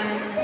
Bye.